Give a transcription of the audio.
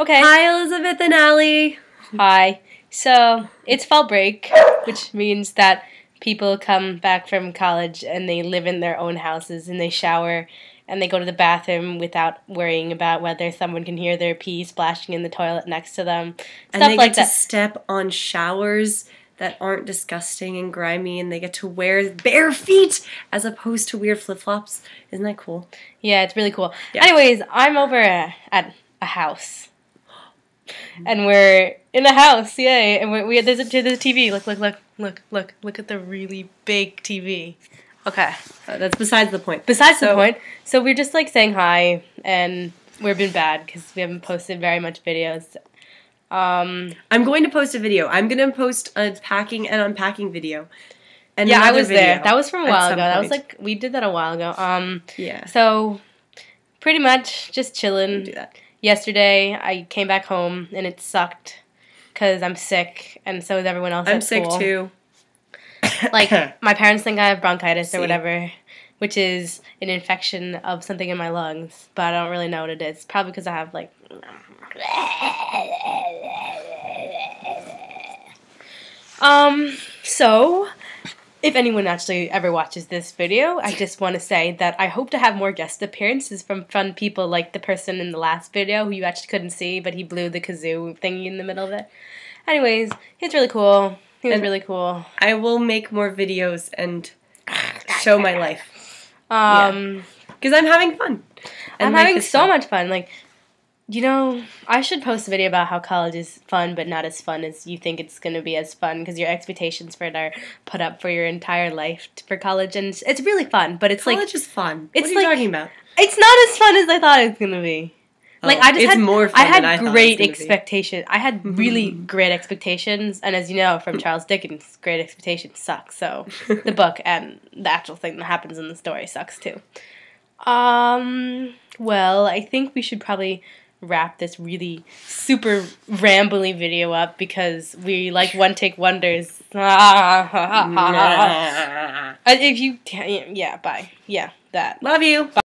Okay. Hi, Elizabeth and Allie. Hi. So it's fall break, which means that people come back from college and they live in their own houses and they shower and they go to the bathroom without worrying about whether someone can hear their pee splashing in the toilet next to them. And Stuff they like get that. to step on showers that aren't disgusting and grimy, and they get to wear bare feet as opposed to weird flip flops. Isn't that cool? Yeah, it's really cool. Yeah. Anyways, I'm over at a house. And we're in the house, yay! And we, we there's a there's a TV. Look, look, look, look, look, look at the really big TV. Okay. Uh, that's besides the point. Besides the point, so we're just like saying hi, and we've been bad because we haven't posted very much videos. Um, I'm going to post a video. I'm going to post a packing and unpacking video. And yeah, I was there. That was from a while ago. That was like we did that a while ago. Um, yeah. so pretty much just chilling. Do that. Yesterday, I came back home and it sucked because I'm sick, and so is everyone else. I'm sick school. too. Like my parents think I have bronchitis See. or whatever, which is an infection of something in my lungs, but I don't really know what it is. Probably because I have like. Um. So, if anyone actually ever watches this video, I just want to say that I hope to have more guest appearances from fun people like the person in the last video who you actually couldn't see, but he blew the kazoo thingy in the middle of it. Anyways, he's really cool. He was And- really cool. I will make more videos and show my life Um, because I'm having fun. And I'm having so fun. much fun. Like, you know, I should post a video about how college is fun, but not as fun as you think it's going to be as fun because your expectations for it are put up for your entire life for college, and it's, it's really fun. But it's College like is fun. it's what are you like- talking about? it's not as fun as I thought it was going to be. Like Oh, I just it's had more fun I had than I thought it was great expectations. I had really great expectations, and as you know from Charles Dickens, great expectations suck. So the book and the actual thing that happens in the story sucks too. Um. Well, I think we should probably wrap this really super rambly video up because we like one take wonders. Uh, if you, yeah, bye. Yeah, that. Love you.